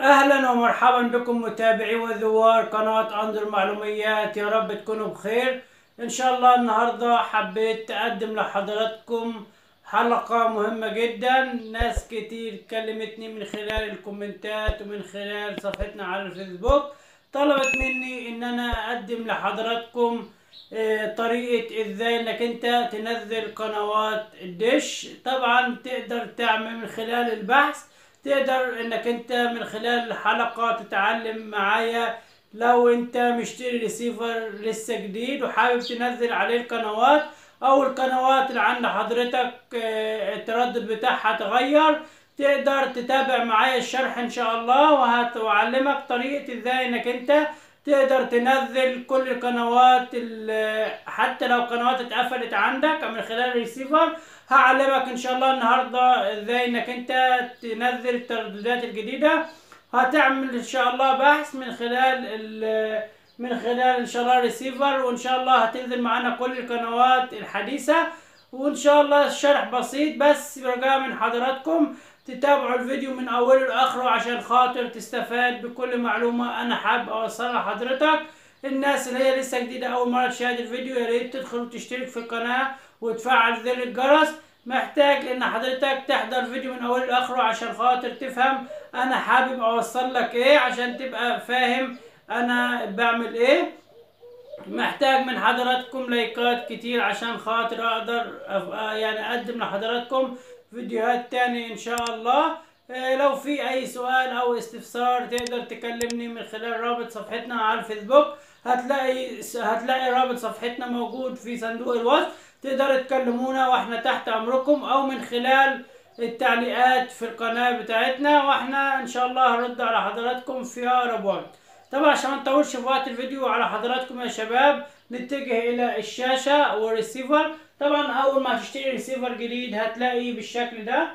أهلا ومرحبا بكم متابعي وزوار قناة أنظر معلوميات. يا رب تكونوا بخير. إن شاء الله النهاردة حبيت أقدم لحضراتكم حلقة مهمة جدا. ناس كتير كلمتني من خلال الكومنتات ومن خلال صفحتنا على الفيسبوك. طلبت مني إن أنا أقدم لحضراتكم آه، طريقة إزاي إنك أنت تنزل قنوات الدش طبعا تقدر تعمل من خلال البحث تقدر إنك أنت من خلال الحلقة تتعلم معايا. لو أنت مشتري ريسيفر لسه جديد وحابب تنزل عليه القنوات أو القنوات اللي عند حضرتك آه، التردد بتاعها تغير تقدر تتابع معايا الشرح إن شاء الله وأعلمك طريقة إزاي إنك أنت تقدر تنزل كل القنوات ال- حتى لو قنوات اتقفلت عندك من خلال الريسيفر هعلمك إن شاء الله النهارده إزاي إنك أنت تنزل الترددات الجديدة. هتعمل إن شاء الله بحث من خلال ال من خلال إن شاء الله الريسيفر وإن شاء الله هتنزل معانا كل القنوات الحديثة وإن شاء الله الشرح بسيط بس رجاء من حضراتكم. تتابعوا الفيديو من أوله لآخره عشان خاطر تستفاد بكل معلومة أنا حابب أوصلها لحضرتك. الناس اللي هي لسه جديدة أول مرة تشاهد الفيديو يا ريت تدخل وتشترك في القناة وتفعل زر الجرس. محتاج إن حضرتك تحضر فيديو من أوله لآخره عشان خاطر تفهم أنا حابب أوصل لك إيه عشان تبقى فاهم أنا بعمل إيه. محتاج من حضراتكم لايكات كتير عشان خاطر أقدر يعني أقدم لحضراتكم فيديوهات تاني إن شاء الله. آه، لو في أي سؤال أو استفسار تقدر تكلمني من خلال رابط صفحتنا على الفيسبوك. هتلاقي هتلاقي رابط صفحتنا موجود في صندوق الوصف. تقدروا تكلمونا وإحنا تحت أمركم أو من خلال التعليقات في القناة بتاعتنا. وإحنا إن شاء الله هنرد على حضراتكم في أقرب وقت. طبعا عشان ما نطولش في وقت الفيديو على حضراتكم يا شباب نتجه إلى الشاشة والريسيفر. طبعا أول ما هتشتري ريسيفر جديد هتلاقي بالشكل ده.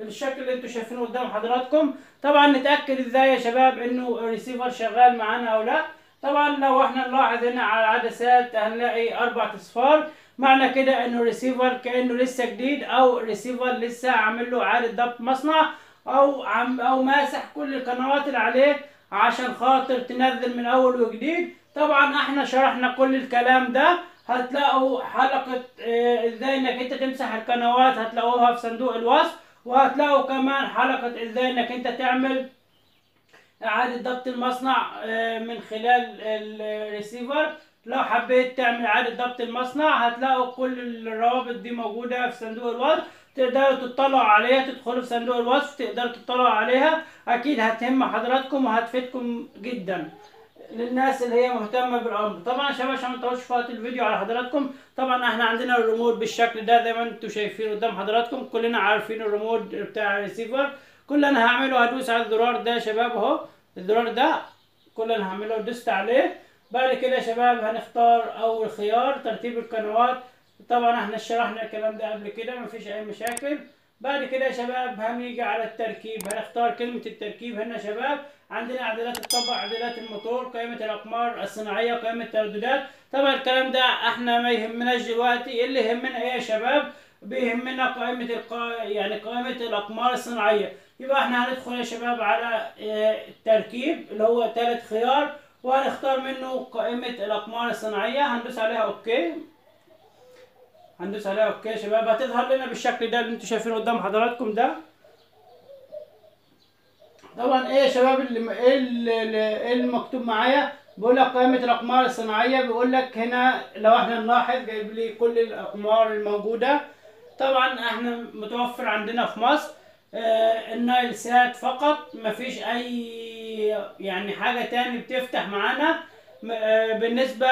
الشكل اللي أنتوا شايفينه قدام حضراتكم. طبعا نتأكد إزاي يا شباب إنه الريسيفر شغال معانا أو لا. طبعا لو إحنا نلاحظ هنا على العدسات هنلاقي أربع اصفار معنى كده إنه الريسيفر كأنه لسه جديد أو الريسيفر لسه عامل له إعادة ضبط مصنع أو عم أو ماسح كل القنوات اللي عليه عشان خاطر تنزل من أول وجديد. طبعا إحنا شرحنا كل الكلام ده. هتلاقوا حلقة آه، إزاي إنك أنت تمسح القنوات؟ هتلاقوها في صندوق الوصف؟ وهتلاقوا كمان حلقة إزاي إنك أنت تعمل إعادة ضبط المصنع آه، من خلال الريسيفر لو حبيت تعمل إعادة ضبط المصنع هتلاقوا كل الروابط دي موجودة في صندوق الوصف؟ تقدروا تطلعوا عليها تدخلوا في صندوق الوصف تقدروا تطلعوا عليها. أكيد هتهم حضراتكم وهتفيدكم جدا. للناس اللي هي مهتمة بالامر طبعا شباب عشان ما نطولش في وقت الفيديو على حضراتكم طبعا إحنا عندنا الريموت بالشكل ده زي ما أنتم شايفين قدام حضراتكم كلنا عارفين الريموت بتاع الريسيفر كل اللي أنا هعمله هدوس على الزرار ده يا شباب اهو. الزرار ده كل اللي هعمله دوست عليه. بعد كده يا شباب هنختار اول خيار ترتيب القنوات. طبعا إحنا شرحنا الكلام ده قبل كده مفيش أي مشاكل. بعد كده يا شباب هنيجي على التركيب هنختار كلمة التركيب هنا يا شباب. عندنا اعدادات الطبع اعدادات الموتور قائمة الأقمار الصناعية قائمة الترددات. طبعا الكلام ده إحنا ما يهمناش دلوقتي اللي يهمنا إيه يا شباب؟ بيهمنا قائمة القا... يعني قائمة الأقمار الصناعية. يبقى إحنا هندخل يا شباب على التركيب اللي هو ثالث خيار وهنختار منه قائمة الأقمار الصناعية. هندوس عليها OK؟ هندوس عليها OK يا شباب. هتظهر لنا بالشكل ده اللي أنتوا شايفينه قدام حضراتكم ده. طبعا إيه يا شباب اللي اللي- إيه المكتوب معايا؟ بيقول لك قائمة الأقمار الصناعية بيقول لك هنا لو إحنا نلاحظ جايب لي كل الأقمار الموجودة. طبعا إحنا متوفر عندنا في مصر آه النايل سات فقط مفيش أي يعني حاجة تاني بتفتح معانا آه بالنسبة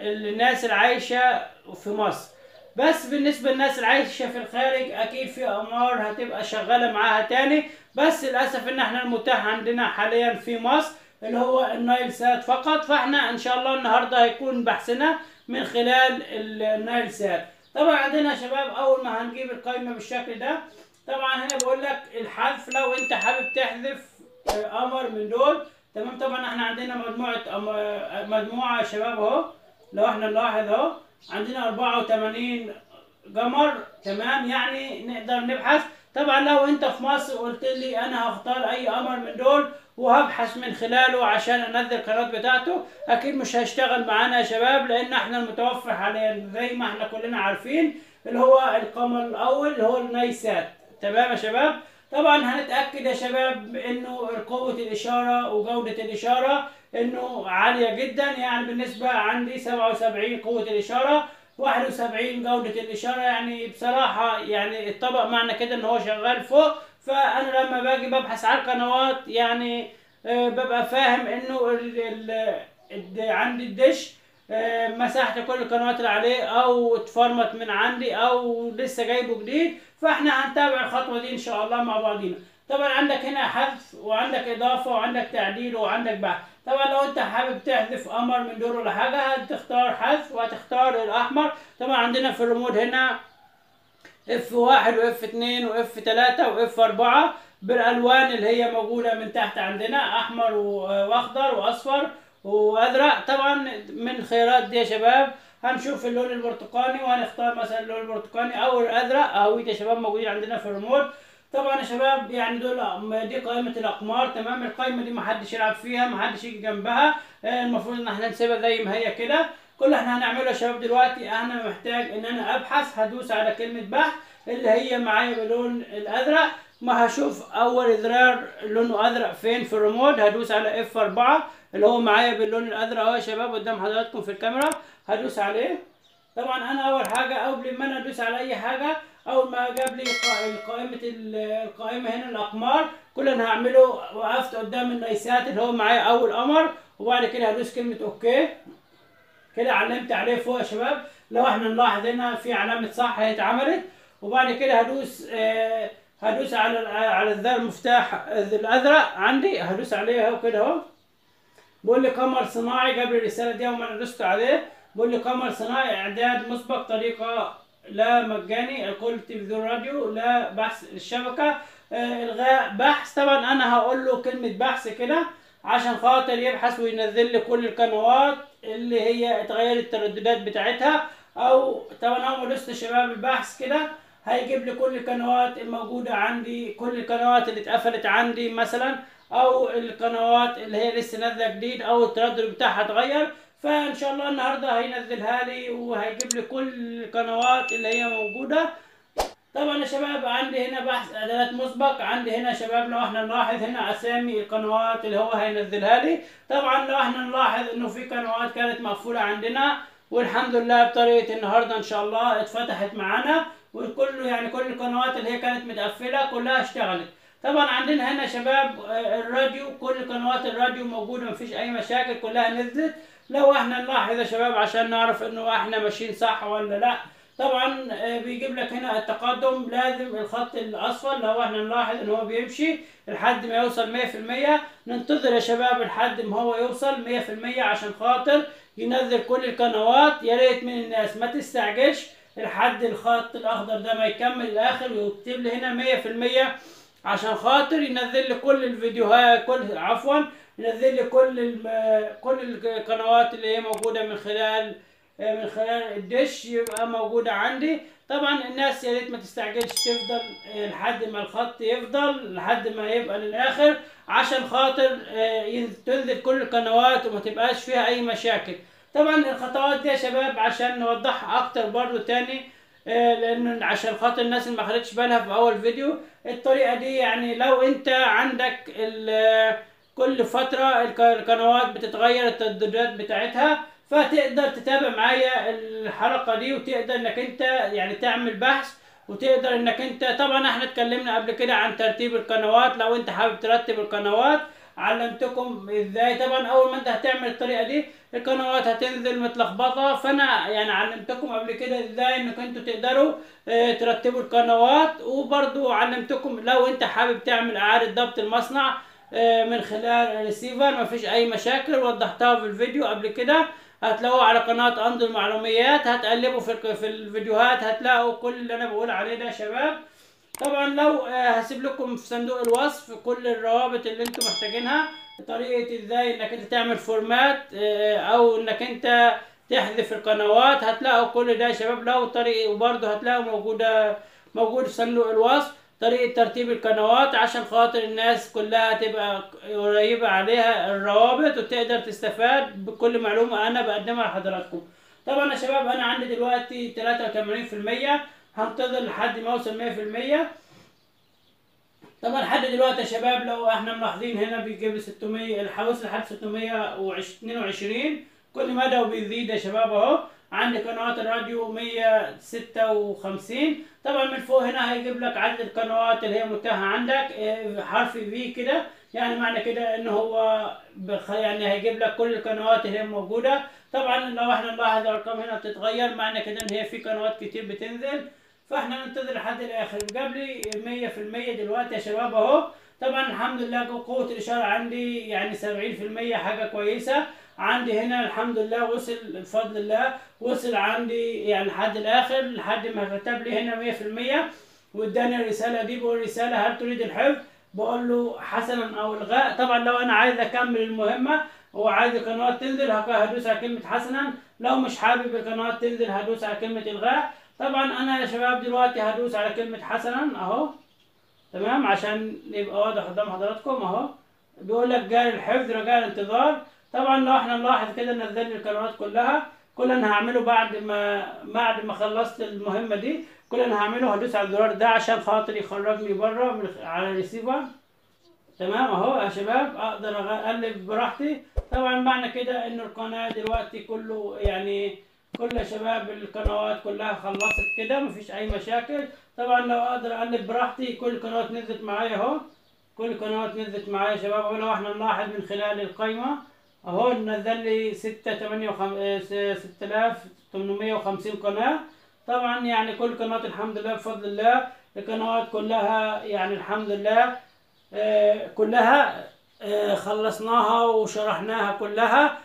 للناس العايشة في مصر. بس بالنسبة للناس العايشة في الخارج أكيد في أقمار هتبقى شغالة معاها تاني. بس للأسف إن إحنا المتاح عندنا حاليا في مصر اللي هو النايل سات فقط. فإحنا إن شاء الله النهاردة هيكون بحثنا من خلال ال- النايل سات. طبعا عندنا يا شباب أول ما هنجيب القائمة بالشكل ده طبعا هنا بقول لك الحذف لو أنت حابب تحذف قمر من دول تمام؟ طبعا إحنا عندنا مجموعة أم- مجموعة يا شباب أهو. لو إحنا نلاحظ أهو. عندنا 84 قمر تمام؟ يعني نقدر نبحث. طبعا لو أنت في مصر قلت لي أنا هختار أي قمر من دول وهبحث من خلاله عشان انزل القناه بتاعته أكيد مش هيشتغل معانا يا شباب لأن إحنا المتوفر حاليا زي ما إحنا كلنا عارفين اللي هو القمر الأول اللي هو النايسات تمام يا شباب؟ طبعا هنتأكد يا شباب إنه قوة الإشارة وجودة الإشارة إنه عالية جدا. يعني بالنسبة عندي 77 قوة الإشارة 71 جودة الإشارة. يعني بصراحة يعني الطبق معنى كده إن هو شغال فوق. فأنا لما باجي ببحث على القنوات يعني آه، ببقى فاهم إنه ال ال الد- عندي الدش آه، مسحت كل القنوات اللي عليه أو اتفرمت من عندي أو لسه جايبه جديد. فإحنا هنتابع الخطوة دي إن شاء الله مع بعضينا. طبعا عندك هنا حذف وعندك إضافة وعندك تعديل وعندك بحث طبعا لو أنت حابب تحذف قمر من دول ولا حاجة هتختار حذف وهتختار الأحمر؟ طبعا عندنا في الريموت هنا F واحد و F اتنين و F تلاتة و F أربعة بالألوان اللي هي موجودة من تحت عندنا أحمر واخضر واصفر وازرق طبعا من الخيارات دي يا شباب هنشوف اللون البرتقاني وهنختار مثلا اللون البرتقاني أو الأزرق. اهوية يا شباب موجودين عندنا في الريموت. طبعا يا شباب يعني دول دي قائمة الأقمار تمام؟ القائمة دي محدش يلعب فيها محدش يجي جنبها. آه، المفروض إن إحنا نسيبها زي ما هي كده. كل إحنا هنعمله يا شباب دلوقتي أنا محتاج إن أنا أبحث هدوس على كلمة بحث اللي هي معايا باللون الأزرق. ما هشوف أول زرار لونه أزرق فين في الريموت. هدوس على اف 4 اللي هو معايا باللون الأزرق أهو يا شباب قدام حضراتكم في الكاميرا. هدوس عليه. طبعا أنا أول حاجة قبل ما أنا أدوس على أي حاجة أول ما جاب لي قا- قائمه ال- القائمة هنا الأقمار كل اللي هعمله وقفت قدام النيسات اللي هو معايا أول قمر وبعد كده هدوس كلمة OK. كده علمت عليه فوق يا شباب. لو إحنا نلاحظ هنا في علامة صح هي اتعملت. وبعد كده هدوس آه هدوس على على الزر المفتاح الازرق عندي. هدوس عليه أهو كده أهو. بقول لي قمر صناعي جاب لي الرسالة دي أول ما أنا دوست عليه. بقول لي قمر صناعي إعداد مسبق طريقة لا مجاني كل تلفزيون راديو لا بحث الشبكة. آه الغاء بحث. طبعا أنا هقول له كلمة بحث كده عشان خاطر يبحث وينزل لي كل القنوات اللي هي اتغيرت الترددات بتاعتها. أو طبعا ما دوست شباب البحث كده هيجيب لي كل القنوات الموجودة عندي كل القنوات اللي اتقفلت عندي مثلا أو القنوات اللي هي لسه نازلة جديد أو التردد بتاعها اتغير. فإن شاء الله النهارده هينزلها لي وهيجيب لي كل القنوات اللي هي موجودة. طبعا يا شباب عندي هنا بحث اعدادات مسبق. عندي هنا شباب لو إحنا نلاحظ هنا أسامي القنوات اللي هو هينزلها لي. طبعا لو إحنا نلاحظ إنه في قنوات كانت مقفولة عندنا والحمد لله بطريقة النهاردة إن شاء الله اتفتحت معانا. وكل يعني كل القنوات اللي هي كانت متقفلة كلها اشتغلت. طبعا عندنا هنا شباب آه، الراديو. كل قنوات الراديو موجودة مفيش أي مشاكل كلها نزلت. لو إحنا نلاحظ يا شباب عشان نعرف انه إحنا ماشيين صح ولا لا طبعا آه، بيجيب لك هنا التقدم لازم الخط الاصفر لو إحنا نلاحظ إن هو بيمشي لحد ما يوصل 100% ننتظر يا شباب لحد ما هو يوصل 100% عشان خاطر ينزل كل القنوات. يا ريت من الناس ما تستعجلش لحد الخط الأخضر ده ما يكمل الآخر ويكتب لي هنا 100% عشان خاطر ينزل لي كل الفيديوهات كل عفوا ينزل لي كل كل القنوات اللي هي موجودة من خلال من خلال الدش يبقى موجودة عندي. طبعا الناس يا ريت ما تستعجلش تفضل لحد ما الخط يفضل لحد ما يبقى للآخر عشان خاطر آه، تنزل كل القنوات وما تبقاش فيها أي مشاكل. طبعا الخطوات دي يا شباب عشان نوضحها أكتر برضو تاني. آه، لأن عشان خاطر الناس اللي ما خدتش بالها في أول فيديو الطريقة دي يعني لو أنت عندك كل الق- القنوات بتتغير الترددات بتاعتها فتقدر تتابع معايا الحلقة دي وتقدر إنك أنت يعني تعمل بحث وتقدر إنك أنت طبعا إحنا اتكلمنا قبل كده عن ترتيب القنوات لو أنت حابب ترتب القنوات علمتكم إزاي طبعا أول ما أنت هتعمل الطريقة دي القنوات هتنزل متلخبطه فأنا يعني علمتكم قبل كده إزاي انكم أنتوا تقدروا آه ترتبوا القنوات. وبرضو علمتكم لو أنت حابب تعمل إعادة ضبط المصنع آه من خلال الريسيفر مفيش أي مشاكل. وضحتها في الفيديو قبل كده. هتلاقوه على قناة أنظر المعلوميات. هتقلبوا في الفيديوهات. هتلاقوا كل اللي أنا بقول عليه ده يا شباب. طبعا لو آه، هسيب لكم في صندوق الوصف كل الروابط اللي أنتم محتاجينها. طريقة إزاي انك انت تعمل فورمات آه، أو انك انت تحذف القنوات. هتلاقوا كل ده يا شباب لو طريقة وبرضه هتلاقوا موجودة موجود في صندوق الوصف. طريقة ترتيب القنوات عشان خاطر الناس كلها تبقى قريبة عليها الروابط وتقدر تستفاد بكل معلومة أنا بقدمها لحضراتكم. طبعا يا شباب أنا عندي دلوقتي 83% هنتظر لحد ما أوصل 100% طبعا لحد دلوقتي يا شباب لو إحنا ملاحظين هنا بيجيب لي 600 الحواس لحد 622 كل مدى وبيزيد يا شباب اهو. عندي قنوات الراديو 156 طبعا من فوق هنا هيجيب لك عدد القنوات اللي هي متاحة عندك آه، حرف في كده. يعني معنى كده إن هو بخ يعني هيجيب لك كل القنوات اللي هي موجودة. طبعا لو إحنا نلاحظ الأرقام هنا بتتغير معنى كده إن هي في قنوات كتير بتنزل. فاحنا ننتظر لحد الآخر. لي 100% دلوقتي يا شباب اهو. طبعا الحمد لله قوة الإشارة عندي يعني 70% حاجة كويسة. عندي هنا الحمد لله وصل بفضل الله. وصل عندي يعني لحد الآخر لحد ما كتب لي هنا 100% واداني الرسالة دي بقول رسالة هل تريد الحفظ؟ بقول له حسنا أو إلغاء. طبعا لو أنا عايز أكمل المهمة وعايز القنوات تنزل هدوس على كلمة حسنا. لو مش حابب القنوات تنزل هدوس على كلمة إلغاء. طبعا أنا يا شباب دلوقتي هدوس على كلمة حسنا أهو. تمام؟ عشان يبقى واضح قدام حضراتكم أهو. بيقول لك جاري الحفظ رجاء الانتظار. طبعا لو إحنا نلاحظ كده نزل لي القنوات كلها كل أنا هعمله بعد ما بعد ما خلصت المهمة دي كل أنا هعمله هدوس على الزرار ده عشان خاطر يخرجني بره من على الريسيفر. تمام أهو يا شباب؟ أقدر أقلب براحتي. طبعا معنى كده إن القناة دلوقتي كله يعني كل شباب القنوات كلها خلصت كده مفيش أي مشاكل. طبعا لو أقدر أقلب براحتي كل القنوات نزلت معايا أهو. كل القنوات نزلت معايا يا شباب. ولو إحنا نلاحظ من خلال القائمة أهو نزل لي ستة تمانية ستة آلاف تمنمية وخمسين قناة. طبعا يعني كل القنوات الحمد لله بفضل الله. القنوات كلها يعني الحمد لله آه كلها آه خلصناها وشرحناها كلها. آه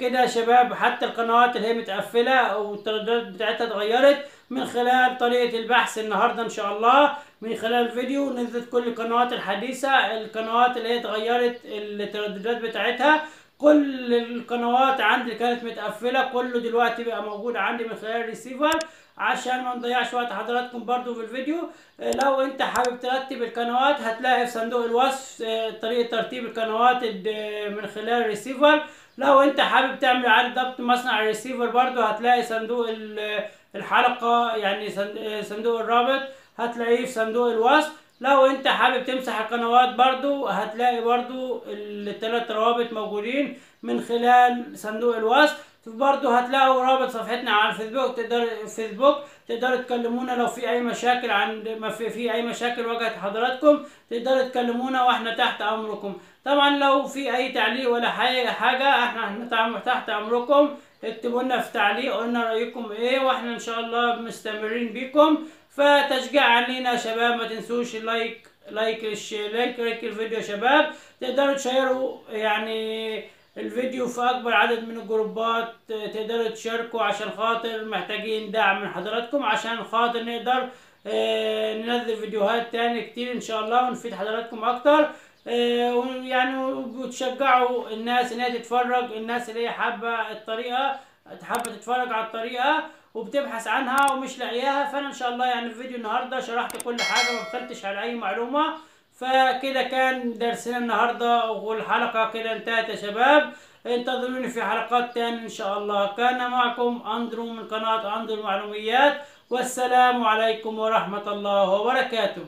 كده يا شباب حتى القنوات اللي هي متقفلة والترددات بتاعتها اتغيرت من خلال طريقة البحث النهاردة إن شاء الله. من خلال الفيديو نزلت كل القنوات الحديثة القنوات اللي هي اتغيرت الترددات بتاعتها. كل القنوات عندي كانت متقفلة كله دلوقتي بقى موجود عندي من خلال الريسيفر. عشان ما نضيعش وقت حضراتكم برضو في الفيديو لو انت حابب ترتب القنوات هتلاقي في صندوق الوصف طريقة ترتيب القنوات من خلال الريسيفر. لو انت حابب تعمل اعادة ضبط مصنع الريسيفر برضو هتلاقي صندوق الحلقة يعني صندوق الرابط هتلاقيه في صندوق الوصف. لو انت حابب تمسح القنوات برضو هتلاقي برضو الثلاث روابط موجودين من خلال صندوق الوصف. برضو هتلاقوا رابط صفحتنا على الفيسبوك تقدر فيسبوك تقدروا تكلمونا لو في أي مشاكل عند ما في, في أي مشاكل واجهت حضراتكم تقدروا تكلمونا وإحنا تحت أمركم. طبعا لو في أي تعليق ولا حاجة إحنا تحت أمركم. اكتبوا لنا في تعليق قلنا رأيكم إيه وإحنا إن شاء الله مستمرين بيكم. فتشجيعا لينا يا شباب ما تنسوش ال like like like like الفيديو يا شباب. تقدروا تشيروا يعني الفيديو في أكبر عدد من الجروبات تقدروا تشاركوا عشان خاطر محتاجين دعم من حضراتكم عشان خاطر نقدر آه ننزل فيديوهات تاني كتير إن شاء الله ونفيد حضراتكم أكتر. آه يعني وتشجعوا الناس ان هي تتفرج الناس اللي هي حابة الطريقة حابة تتفرج على الطريقة وبتبحث عنها ومش لاقياها فأنا إن شاء الله يعني في فيديو النهارده شرحت كل حاجة ما على أي معلومة. فكده كان درسنا النهارده والحلقة كده انتهت يا شباب. انتظروني في حلقات تانية إن شاء الله. كان معكم أندرو من قناة أندرو المعلوميات. والسلام عليكم ورحمة الله وبركاته.